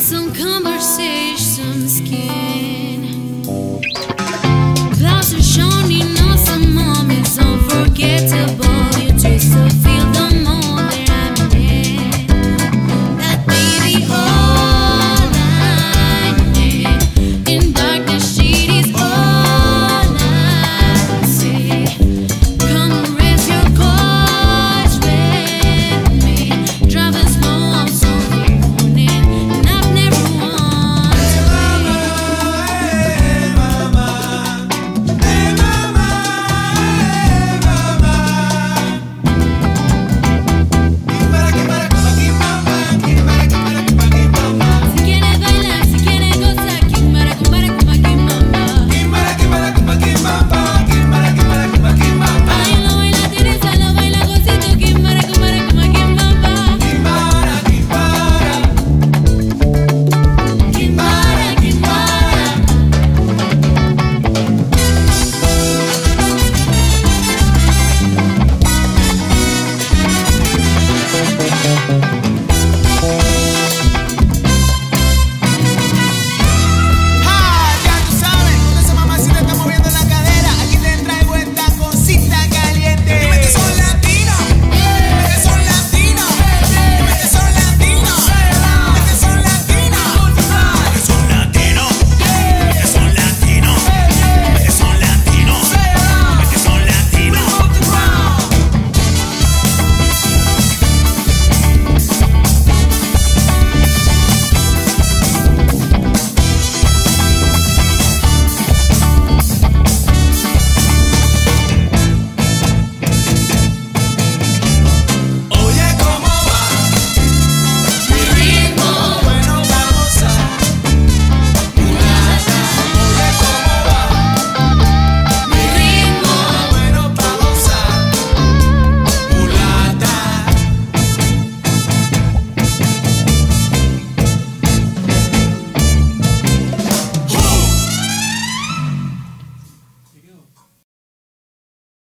some conversation skin.